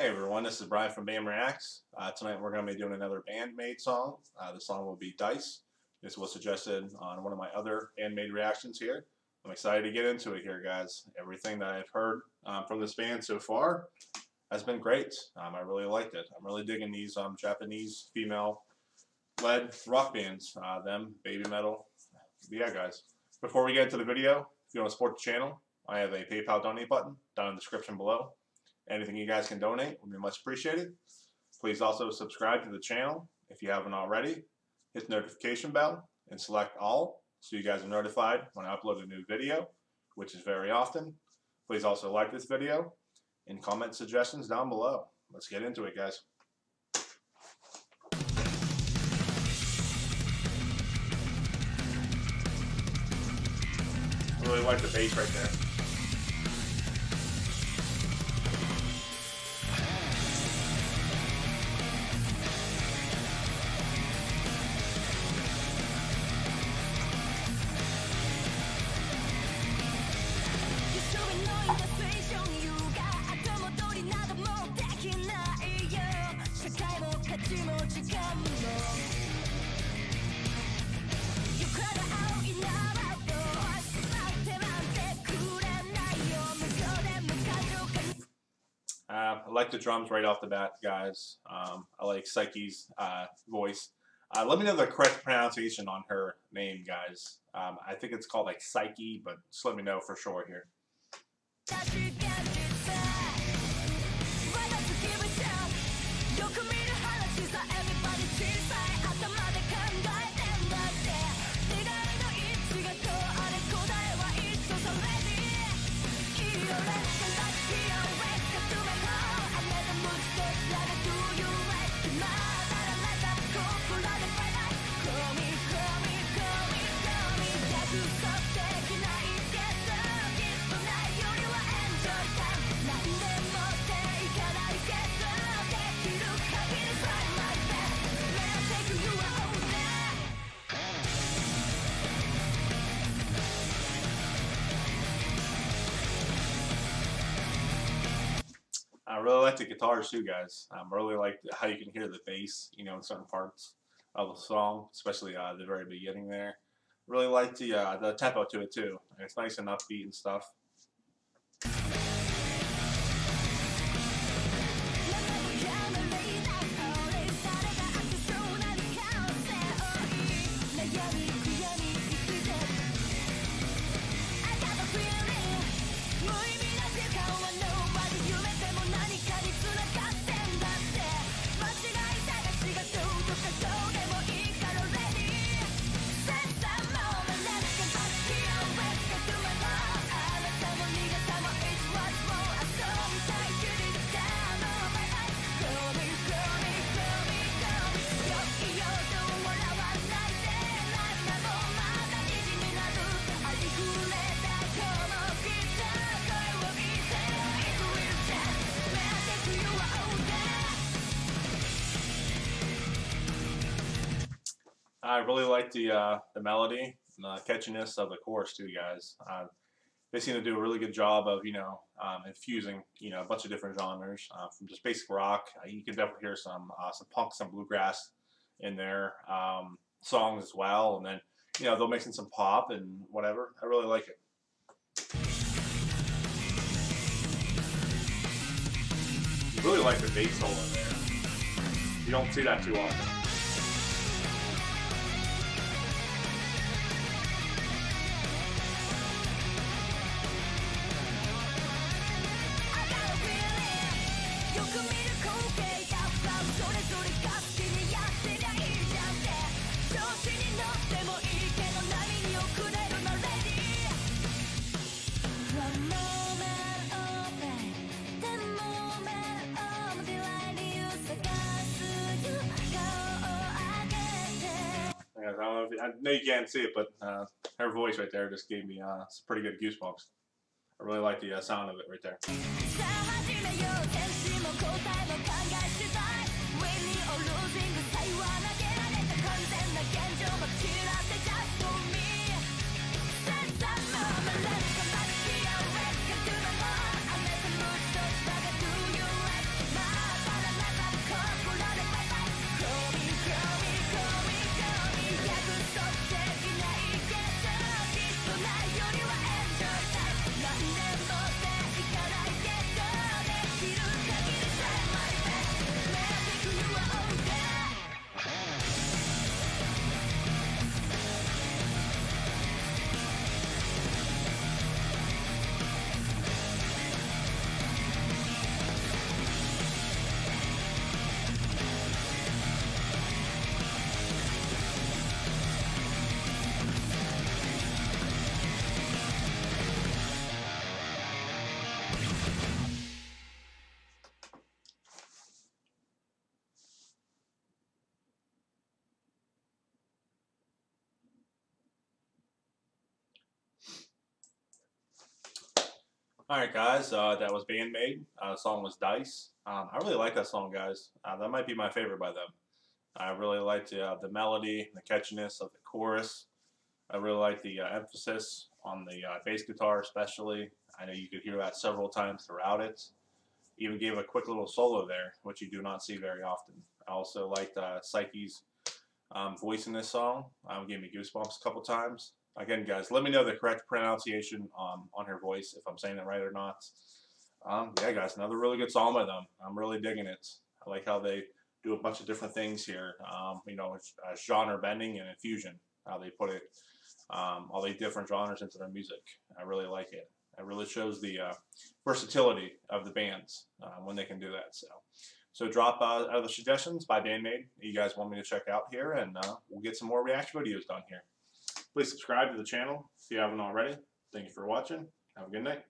Hey everyone, this is Brian from Bam Reacts. Uh, tonight we're going to be doing another Band-Maid song. Uh, the song will be Dice. This was suggested on one of my other Band-Maid reactions here. I'm excited to get into it here, guys. Everything that I've heard um, from this band so far has been great. Um, I really liked it. I'm really digging these um, Japanese female-led rock bands. Uh, them, Babymetal. Yeah, guys. Before we get into the video, if you want to support the channel, I have a PayPal donate button down in the description below. Anything you guys can donate would be much appreciated. Please also subscribe to the channel if you haven't already. Hit the notification bell and select all so you guys are notified when I upload a new video, which is very often. Please also like this video and comment suggestions down below. Let's get into it, guys. I really like the bass right there. I like the drums right off the bat, guys. Um, I like Saiki's uh, voice. Uh, let me know the correct pronunciation on her name, guys. Um, I think it's called like Psyche, but just let me know for sure here. Really like the guitars too, guys. I really like how you can hear the bass, you know, in certain parts of the song, especially uh, the very beginning there. Really like the uh, the tempo to it too. It's nice and upbeat and stuff. I really like the uh, the melody and the catchiness of the chorus too, guys. Uh, they seem to do a really good job of you know um, infusing you know a bunch of different genres uh, from just basic rock. Uh, you can definitely hear some uh, some punk, some bluegrass in their um, songs as well, and then you know they'll mix in some pop and whatever. I really like it. really like the bass solo in there. You don't see that too often. I don't know if I know you can't see it, but uh, her voice right there just gave me uh, some pretty good goosebumps. I really like the uh, sound of it right there. All right, guys, uh, that was Band-Maid. Uh, song was Dice. Um, I really like that song, guys. Uh, that might be my favorite by them. I really liked uh, the melody, the catchiness of the chorus. I really like the uh, emphasis on the uh, bass guitar, especially. I know you could hear that several times throughout it. Even gave a quick little solo there, which you do not see very often. I also liked Saiki's um, voice in this song. Um, gave me goosebumps a couple times. Again, guys, let me know the correct pronunciation um, on her voice, if I'm saying it right or not. Um, yeah, guys, another really good song by them. I'm really digging it. I like how they do a bunch of different things here. Um, you know, uh, genre bending and infusion, how they put it, um, all the different genres into their music. I really like it. It really shows the uh, versatility of the bands uh, when they can do that. So, so drop uh, other suggestions by Band-Maid you guys want me to check out here, and uh, we'll get some more reaction videos done here. Please subscribe to the channel if you haven't already. Thank you for watching. Have a good night.